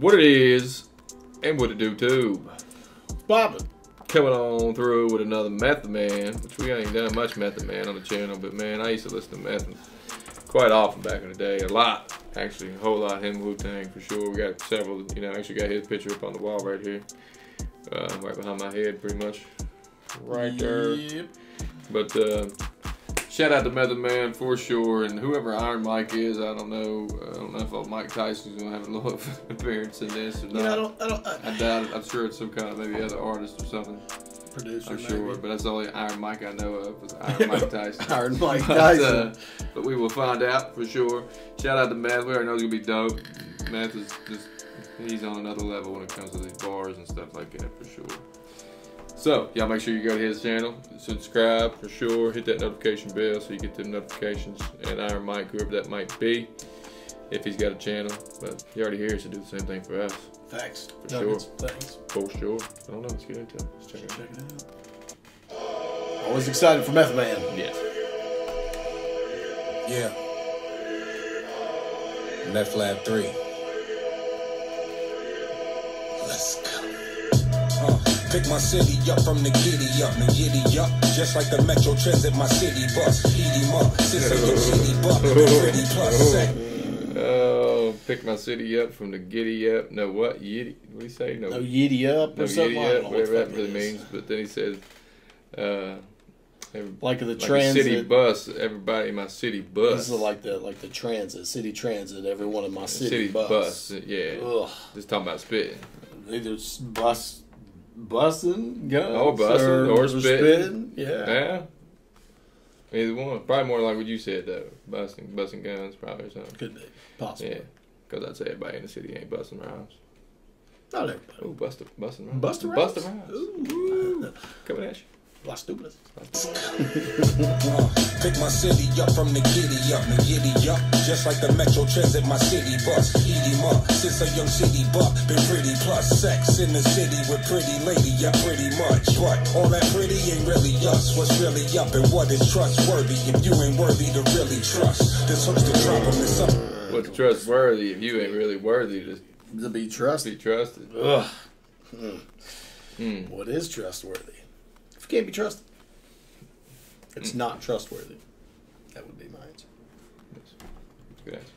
what it is and what it do too. Bobbin. Coming on through with another Method Man, which we ain't done much Method Man on the channel, but man, I used to listen to Method quite often back in the day. A lot, actually, a whole lot. Him Wu Tang for sure. We got several, you know, actually got his picture up on the wall right here, uh, right behind my head, pretty much, right there. Yep. But uh, shout out to Method Man for sure, and whoever Iron Mic is, I don't know. I don't know if uh, Mike Tyson's gonna have a little appearance in this or You not. know, I don't, I don't, I, I doubt it. I'm sure it's some kind of maybe other artist or something. producer. I'm sure, maybe. but that's the only Iron Mike I know of. Was Iron Mike Tyson. Iron Mike But, Tyson. uh, but we will find out for sure. Shout out to Matt. We already know he's gonna be dope. Matt is just he's on another level when it comes to these bars and stuff like that for sure. So y'all make sure you go to his channel, subscribe for sure, hit that notification bell so you get the notifications. And Iron Mic, whoever that might be, if he's got a channel, but he already here so do the same thing for us Thanks. For Nuggets. Thanks. for sure. I don't know. Let's get into it. Let's check it out. Check it out. Always excited for Method Man. Yes. Yeah. Meth Lab 3. Let's go. Pick my city up from the giddy up, the giddy up. Just like the Metro Transit, my city bus. Heat him up, since a city buck. Pretty plus set. Oh, pick my city up from the giddy up. No, what? Yiddy? What do you say? No, No Yiddy up or no something. giddy I up, know what whatever that fuck really means. But then he says, uh, every, Like the like a transit. city bus. Everybody in my city bus. This is like the like the transit, city transit. Every one of my city, city bus. bus. Yeah. Ugh. Just talking about spitting. Either s- bus, bussing, guns, Oh, bussing or spitting. Yeah. Yeah. Either one. Probably more like what you said though. Busting, busting guns, probably or something. Could be possible. Yeah. Because I'd say everybody in the city ain't busting rhymes. Not everybody. Ooh, busting, busting rhymes. Busting rhymes? rhymes. Ooh. Coming at you. Las Duplas. Uh, pick my city up from the giddy up, the giddy up. Just like the Metro Transit, my city bus. Heat him up, since a young city buck. Been pretty plus sex in the city with pretty lady, yeah, pretty much. But all that pretty ain't really us. What's really up and what is trustworthy? If you ain't worthy to really trust, this hook's to drop 'em in some. What's trustworthy if you ain't really worthy to To be be trusted. trusted? Ugh. Hmm. What is trustworthy? Can't be trusted, it's mm. not trustworthy. That would be my answer. Yes. Good answer.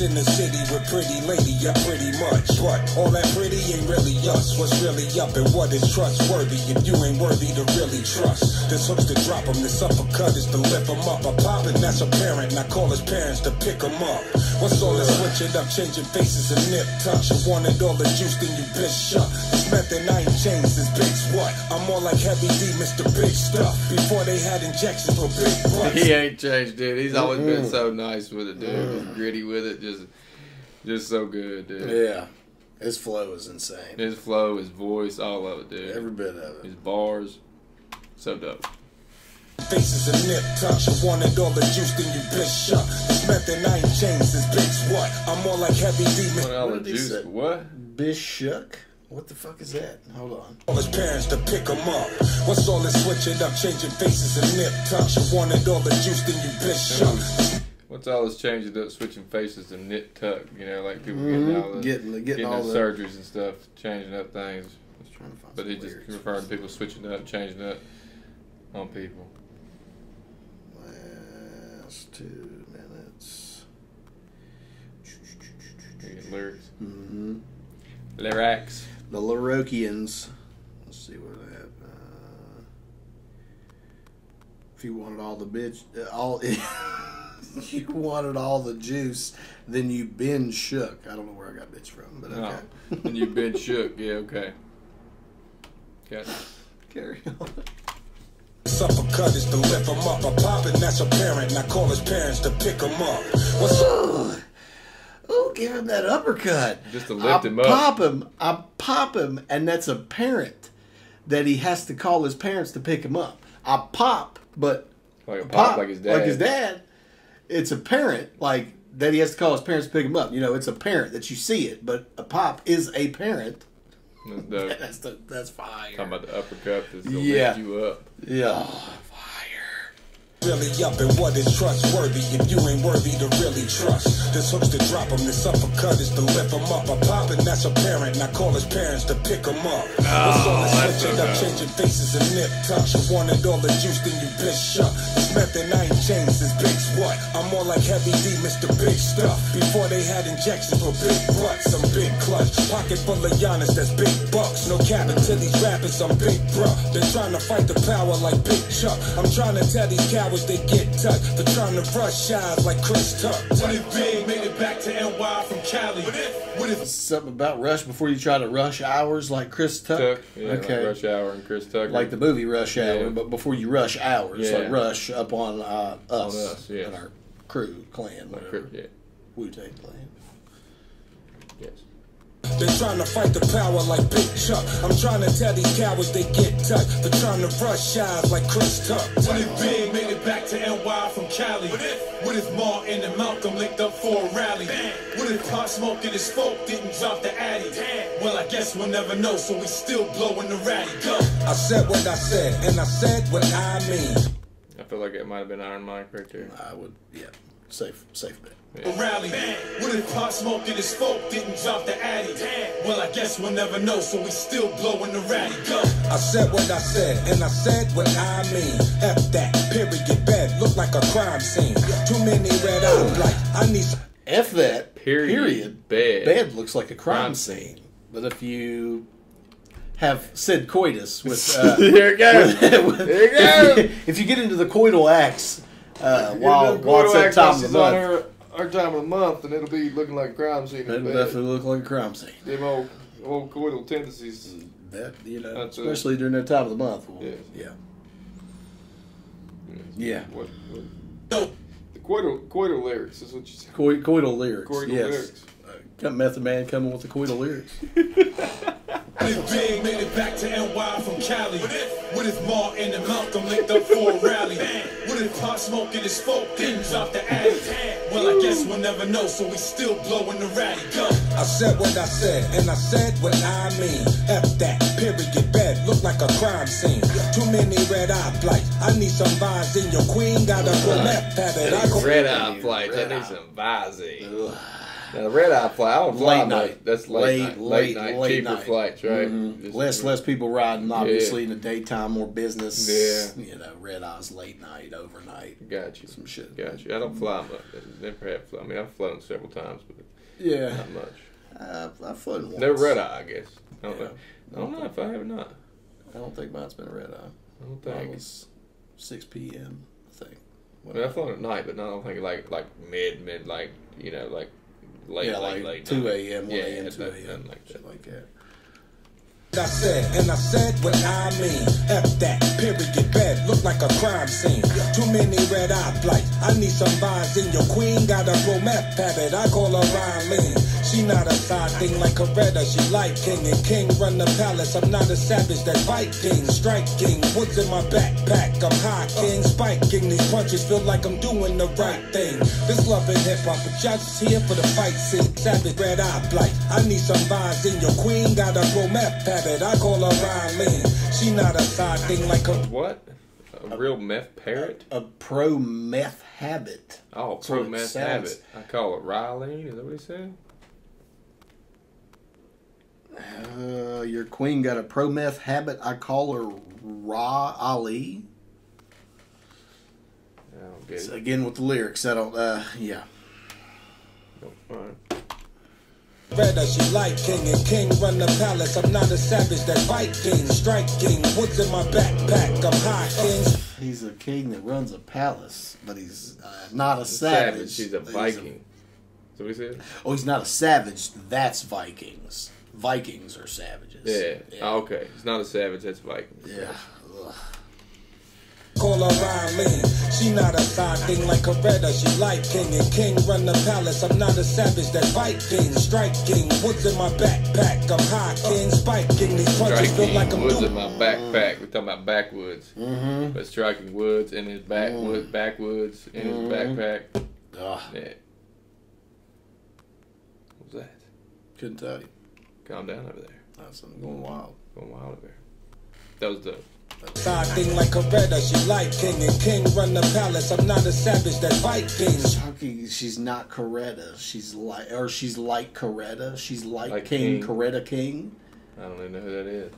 In the city with pretty lady, yeah, pretty much. But all that pretty ain't really us. What's really up and what is trustworthy if you ain't worthy to really trust? This hook's to drop him, this uppercut is to lift him up. I pop it, that's apparent. And I call his parents to pick him up. What's all this switching up, changing faces and nip tucks? You wanted all the juice, then you bitch shut. This method I ain't changed since Big's what? I'm more like Heavy D, Mr. Big Stuff. Before they had injections for big butts. He ain't changed, dude. He's always been so nice with it, dude. Just gritty with it, just, just so good, dude. Yeah. His flow is insane. His flow, his voice, all of it, dude. Every bit of it. his bars, so dope. Faces and nip tucks. You wanted all the juice, then you bitch shut. This method I ain't changed since Big's what? I'm more like Heavy D, What all What the juice? say? What? Bishuk? What the fuck is that? Hold on. All his parents to pick him up. What's all this switching up, changing faces and nip tucks? You wanted all the juice, then you bitch shut. What's all this changing up, switching faces to knit tuck? You know, like people getting all the Mm-hmm. Getting- getting getting all the surgeries and stuff, changing up things. Trying to find But he just referring to people switching up, changing up on people. Last two minutes. Lyrics, Mm-hmm. lyrics. The Larokians. Let's see what they have. Uh, if you wanted all the bitch, uh, all you wanted all the juice, then you been shook. I don't know where I got bitch from, but okay. Oh, and you've been shook. Yeah, okay. Got it. Carry on. Uppercut is to lift him up. I pop it, that's apparent. And I call his parents to pick him up. What's up? Oh, give him that uppercut. Just to lift I him up. Pop him. I pop him, and that's apparent that he has to call his parents to pick him up. I pop, but Like a pop, like his dad. Like his dad. It's apparent, like that he has to call his parents to pick him up. You know, it's apparent that you see it, but a pop is a parent. That's dope. That's the, that's fire. Talking about the uppercut that's gonna Yeah. lift you up. yeah, oh, fire. really up and what is trustworthy if you ain't worthy to really trust. This hook's to drop him, this uppercut is to lift him up. A and that's apparent, and I call his parents to pick him up. What's all oh, this Oh, that's switching so up, good. changing faces and nip tucks? You wanted all the juice, then you bitch shut. This method I ain't changed since Big's what? I'm more like Heavy D, Mr. Big Stuff. Before they had injections for big butts, I'm big clutch. Pocket full of Giannis, that's big bucks. No cap until these rappers, I'm big bruh. They're trying to fight the power like Big Chuck. I'm trying to tell these cowards they get tucked. For trying to rush eyes like Chris Tuck. When it big, made it back to NY from Cali. What if, what if Something about rush before you try to rush hours like Chris Tuck. Tuck. Yeah, okay. like Rush Hour and Chris Tuck. Like the movie Rush Hour, Yeah. but before you rush hours, Yeah. like rush up on uh, us, us, yeah. and our crew, clan, Like whatever, Chris- yeah. Wu Tang clan. Yes. They're trying to fight the power like Big Chuck. I'm trying to tell these cowards they get tucked. For trying to rush eyes like Chris Tuck. When it big, made it back to NY from Cali. What if, what if Martin and Malcolm linked up for a rally? What if Pop Smoke and his folk didn't drop the Addy? Well, I guess we'll never know, so we still blowing the ratty. Go. I said what I said, and I said what I mean. I feel like it might have been Iron Mic right there. I would, yeah, safe, safe bet. A rally. What if Pop Smoke and his folk didn't drop the Addy? Well, I guess we'll never know, so we still blowing the ratty. Go. I said what I said, and I said what I mean. F that, period, bed, look like a crime scene. Too many red eyes, like, I need some. F that. Period. Period. Bed. Bed looks like a crime, Crime scene. But if you have said coitus with, uh, there it goes. there you go. If you get into the coital acts uh, while, another while it's that time of the month, her, her time of the month, and it'll be looking like a crime scene it'll definitely look like a crime scene. Them old, old coital tendencies. That you know, That's a- especially during that time of the month. Well, Yes. Yeah. Yeah. What, what, the coital, coital lyrics is what you said. Coi- coital lyrics. Coital yes. lyrics. Got Method Man coming with the coital lyrics. When it big, made it back to NY from Cali. What if, what if Martin and Malcolm linked up for a rally? What if Pop Smoke and his folk didn't drop the Addy? Well, I guess we'll never know, so we still blowing the ratty. Go. I said what I said, and I said what I mean. F that, period, bed, look like a crime scene. Too many red eye flights. I need some vibes in your queen, got a go left habit. I go Red eye flights. I Red need eye. some Vizzy. Now, the red eye flight, I don't fly Late night. That's late, Late, night. late, Late, night. late cheaper night. flights, right? Mhm. Just- Less less people riding, obviously, in the daytime, more business. Yeah. You know, red eyes late night, overnight. Got you. Some shit. Got you. I don't fly much. Never have fly. I mean, I've flown several times, but Yeah. not much. Uh, I've flown once. No red eye, I guess. I don't Yeah. know. I don't know if I have or not. I don't think mine's been a red eye. I don't Mine think. was 6 p.m., I think. I mean, I've flown at night, but not, I don't think like like mid mid like you know like late yeah, late like late 2 night. a.m., 1 Yeah, a.m., it's 2 not- a.m., nothing like that. shit like that. I said, and I said what I mean. F that, period, bed, look like a crime scene. Too many red eye flights. I need some vibes in your queen, got a pro meth habit. I call her Riley. She not a side thing like Coretta, she like king and king run the palace. I'm not a savage that fight striking. strike king. What's in my backpack? I'm high king, spiking. These punches feel like I'm doing the right thing. This love and hip hop, but y'all just here for the fight scene. Savage red eye blight. I need some vibes in your queen, got a pro meth habit. I call her Riley. She not a side thing like a What? A real meth parrot? A pro meth habit. Oh, pro meth habit. I call it Riley. Is that what he said? Uh, your queen got a pro meth habit. I call her Ra Ali. I So again with the lyrics, I don't. Uh, yeah. Nope. All right. She like king and king run the palace. I'm not a savage that fight king, strike. What's in my backpack? I'm high king. He's a king that runs a palace, but he's uh, not a Savage. savage. He's a Viking. Is that what he said? oh, he's not a savage. That's Vikings. Vikings are savages. Yeah. Oh, okay. It's not a savage. That's Viking. Yeah. Ugh. Call her Riley. She not a side thing like Coretta. She like king and king run the palace. I'm not a savage that Viking king, strike king. What's in my backpack? I'm high king, spiking. These punches feel like I'm woods in my backpack. We're talking about backwoods. Mm-hmm. But striking woods in his backwoods, backwoods in his backpack. Ugh, Yeah. What was that? couldn't tell you. Calm down over there. That's something going wild. Going wild over there. That was dope. Side thing like Coretta, she like king and king run the palace. I'm not a savage that fight kings. Chucky, she's not Coretta. She's like, or she's like Coretta. She's like, Like King, King. Coretta King. I don't even know who that is.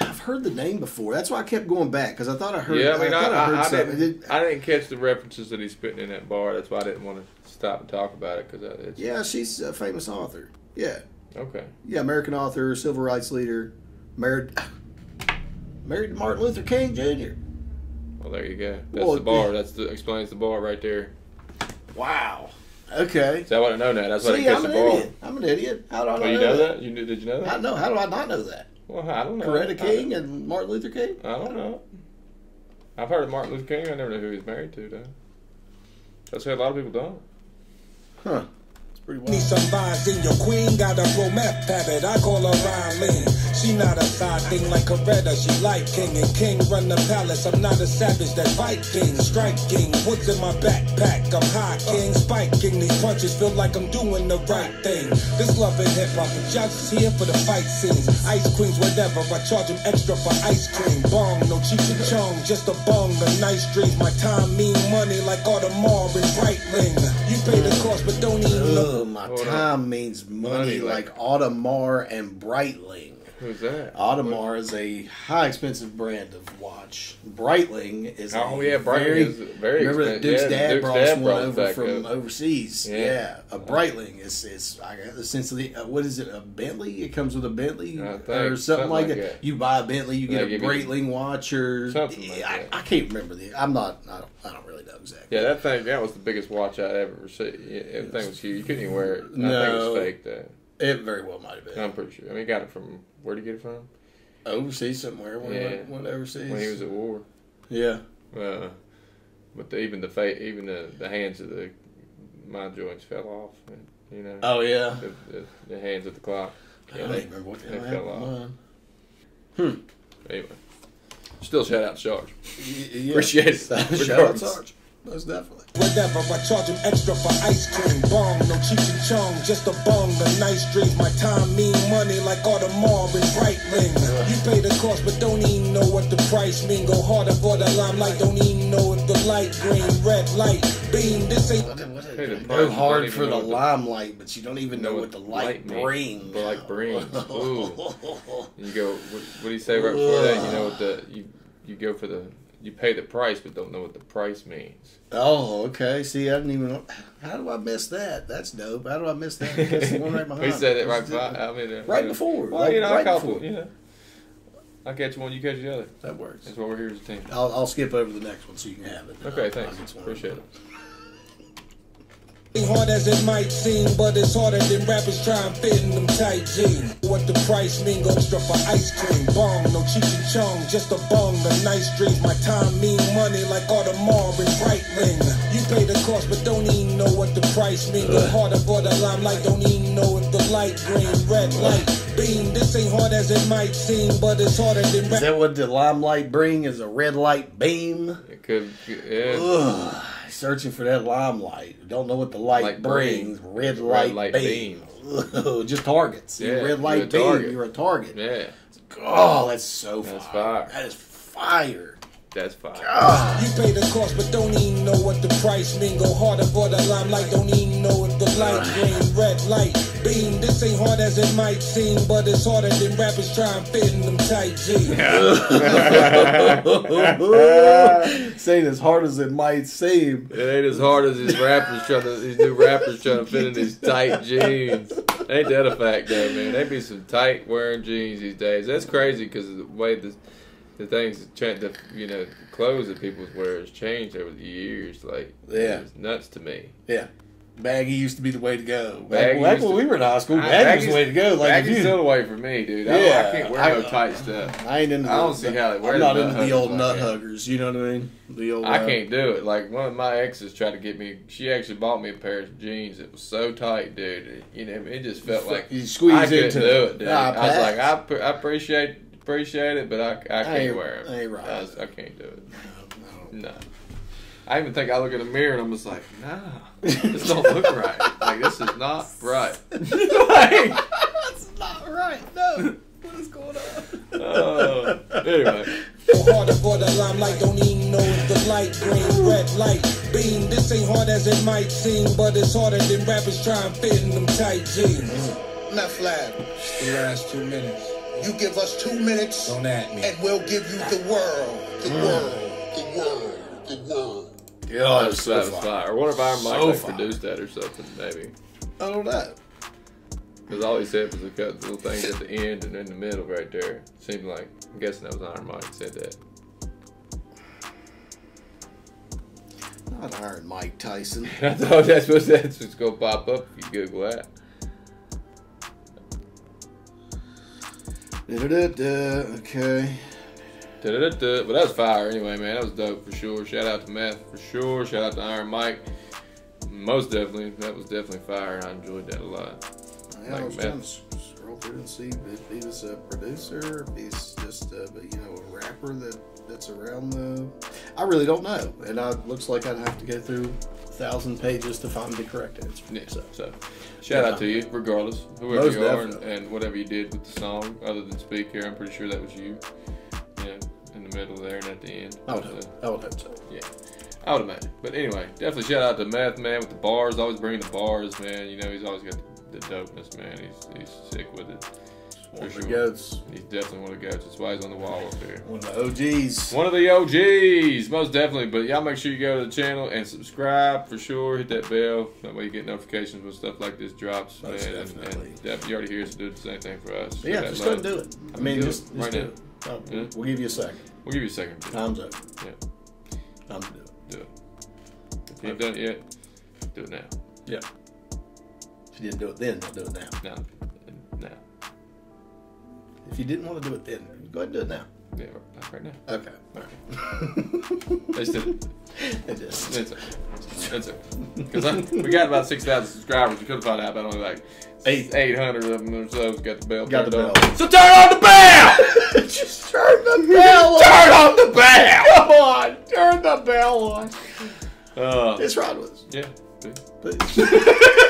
I've heard the name before. That's why I kept going back because I thought I heard. yeah, I mean, I, thought I, heard I, something. didn't, It- I didn't catch the references that he's spitting in that bar. That's why I didn't want to stop and talk about it because uh, it's yeah, she's a famous author. Yeah, okay. yeah, American author, civil rights leader, married, married to Martin Luther King Jr. Well, there you go. That's Well, the bar. That's the explains the bar right there. Wow. Okay. See, I want to know now. That's why I See, I'm an the bar. idiot. I'm an idiot. How do I not Oh, you know that? You knew, did you know How, that? no, how do I not know that? Well, I don't know. Coretta King and Martin Luther King? I don't know. I've heard of Martin Luther King. I never knew who he's married to, though. That's what a lot of people don't. Huh. Need some vibes in your queen, got a pro meth habit. I call her Riley. She not a side thing like Coretta, she like king and king run the palace. I'm not a savage that fight king, strike king. What's in my backpack? I'm high king, spiking. These punches feel like I'm doing the right thing. This love and hip hop, but y'all just here for the fight scenes. Ice queens, whatever. I charge them extra for ice cream. Bong, no cheech and chong, just a bong. The nice dreams. My time mean money like Audemars and Breitling. You pay the cost, but don't even know. Ugh, my Hold on. time means money, Money, like, like- Audemars and Breitling. Who's that? Audemars is a high expensive brand of watch. Breitling is Oh, a yeah, Breitling very, is very Remember that expensive. Duke's Yeah, dad Duke's brought dad us one brought over from up. overseas. Yeah. Yeah, a Breitling is is I got essentially uh, what is it? A Bentley? It comes with a Bentley think, or something, something like like that. that. You buy a Bentley, you get a Breitling watch or Something like I, that. I can't remember the. I'm not. I don't. I don't really know exactly. Yeah, that thing, that was the biggest watch I'd ever seen. Yeah, that thing was huge. You couldn't even wear it. I think it No. was fake, though. It very well might have been I'm pretty sure. I mean, he got it from, where'd he get it from? overseas somewhere. When, Yeah. he went, went overseas. When he was at war. yeah. Uh, but the, even the fa- even the, the hands of the my joints fell off. And, you know, Oh yeah. the, the, the hands of the clock. I don't they, remember what the hell fell off. Mine. anyway, still shout out to Sarge. Yeah. Appreciate it. Shout out. Sarge. Most definitely. Whatever, I charge them extra for ice cream. Bong, no cheech and chong, just a bong. The nice dreams, my time mean money like Audemars and Breitling. You pay the cost, but don't even know what the price mean. Go harder for the limelight, don't even know if the light green, red light, beam. This ain't Hey, the price, Go hard for the what limelight, but you don't even know, what the light, means. brings. The light brings. Ooh. You go. What, what do you say right before that? You know what the you you go for the you pay the price, but don't know what the price means. Oh, okay. See, I didn't even. How do I miss that? That's dope. How do I miss that? That's the one right behind. we said it right. That's Before, I mean, uh, Right before, Well, like, you know, right I couple. before. You know, I catch one, you catch the other. That works. That's why we're here as a team. I'll, I'll skip over the next one so you can have it. Okay, I'll- thanks. I'll get one. Appreciate it. Hard as it might seem, but it's harder than rappers trying to fit in them tight jeans. What the price mean? Go extra for ice cream. Bong, no cheech and chong, just a bong. The nice dreams, my time mean money like Audemars and Breitling. You pay the cost, but don't even know what the price mean. Go harder for the limelight, don't even know if the light green, red light, beam. This ain't hard as it might seem, but it's harder than Is that what the limelight bring? Is a red light beam? It could, yeah. Ugh, searching for that limelight. Don't know what the light Light brings. brings. Red Red light, light beam. Ugh, Just targets. Yeah, red you're light beam. target. You're a target. Yeah, Oh, that's so That's fire. fire. That is fire. that's fine. Ah, You pay the cost, but don't even know what the price mean. Go harder for the limelight, don't even know if the light green, red light, beam. This ain't hard as it might seem, but it's harder than rappers trying to fit in them tight jeans. Saying as hard as it might seem. It ain't as hard as these rappers trying to these new rappers trying to fit in these tight jeans. Ain't that a fact though, man? They be some tight wearing jeans these days. That's crazy because the way the the things change, the you know clothes that people wear has changed over the years. Like Yeah. it's nuts to me. Yeah. Baggy used to be the way to go. Back, Baggy back used when to- we were in high school, I- baggy was the way to go. Like if Baggy's you, still the way for me, dude. I, Yeah, I can't wear I- no tight stuff. I ain't into. I don't the- see how they wear I'm not the into the old nut like huggers. You know what I mean? The old. I uh, can't do it. Like one of my exes tried to get me. She actually bought me a pair of jeans that was so tight, dude. It, you know, it just felt like You squeeze I couldn't into do it. it, dude. Nah, I was like. I, pre- I appreciate appreciate it, but I, I can't ain't- wear it. I right. I, I can't do it. No. I even think I look in the mirror and I'm just like, nah, this don't look right. Like this is not right. like, That's not right. No. what is going on? Oh, anyway. So hard for the limelight, don't even know if the light green, red light beam. This ain't hard as it might seem, but it's harder than rappers trying to fit in them tight jeans. Meth Lab, The last two minutes, you give us two minutes don't at me. and we'll give you the world. The mm. world. The world. God, That was, that was fire. I wonder if Iron Mic So like, fire. produced that or something, maybe. I don't know. Because all he said was a couple little things at the end and in the middle right there. Seemed like, I'm guessing that was Iron Mic said that. Not Iron Mike Tyson. I thought that's what that's just gonna pop up if you Google that. Da-da-da-da. Okay. Da-da-da-da. But that was fire anyway, man. That was dope for sure. Shout out to Meth for sure. Shout out to Iron Mic. Most definitely, that was definitely fire, and I enjoyed that a lot. Yeah, Like I was trying to scroll through and see if he was a producer, if he's just a, you know a rapper that that's around the. I really don't know, and it looks like I'd have to go through a thousand pages to find the correct answer. Yeah, So, so shout out to you, regardless, whoever Most you are, and, and whatever you did with the song, other than speak here. I'm pretty sure that was you. You know, in the middle there and at the end. I would So, hope. I would hope so. Yeah, I would imagine. But anyway, definitely shout out to Meth Man with the bars. Always bringing the bars, man. You know, he's always got the, the dopeness, man. He's he's sick with it. One of For the goats. He's definitely one of the goats. That's why he's on the wall up here. One of the OGs. One of the OGs, most definitely. But y'all make sure you go to the channel and subscribe for sure. Hit that bell. That way you get notifications when stuff like this drops, Most man. And, definitely. and Def, you already hear us do the same thing for us. Yeah, just go and do it. I mean, mean, just, just right do now. it. Oh, Yeah. We'll give you a second. We'll give you a second. Time's up. Yeah, Time to do it. do it. If you ain't done it yet, do it now. Yeah. If you didn't do it then, don't do it now. Now. Now. If you didn't want to do it then, go ahead and do it now. Yeah, right, right now. Okay. All right. Let's do it. it is. That's it. That's it. Because we got about 6,000 subscribers. We could have found out about only like Eight. 800 of them or so got the bell. Got the bell. on. So turn on the bell! Just turn the bell on. turn on the bell! Come on, turn the bell on. Uh, It's Rod yeah. Please.